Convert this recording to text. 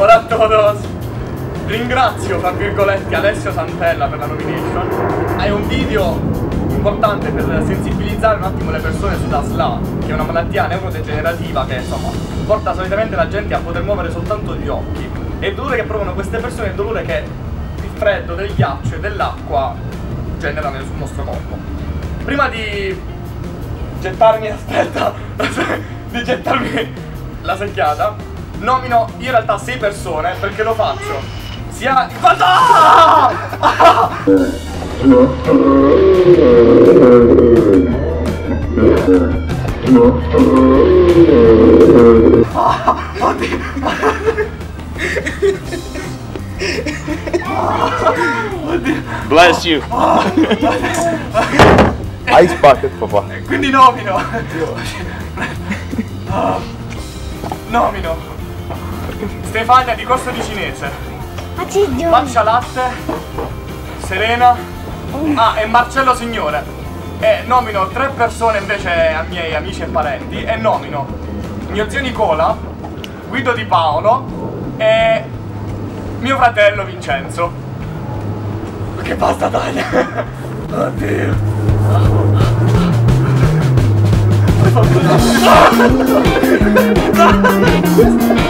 Hola a todos! Ringrazio, fra virgolette, Alessio Santella per la nomination. Hai un video importante per sensibilizzare un attimo le persone sulla SLA, che è una malattia neurodegenerativa che insomma porta solitamente la gente a poter muovere soltanto gli occhi. E il dolore che provano queste persone è il dolore che il freddo del ghiaccio e dell'acqua generano sul nostro corpo. Prima di gettarmi, aspetta, di gettarmi la secchiata, nomino in realtà sei persone perché lo faccio. Sia... Ah! Ah! Bless you. Ice bucket, papà. Quindi nomino. Nomino. Stefania di Corso di Cinese. Matcha Latte. Serena. Ah, e Marcello Signore. E nomino tre persone invece a miei amici e parenti. E nomino mio zio Nicola, Guido Di Paolo e mio fratello Vincenzo. Che basta taglia! Oddio!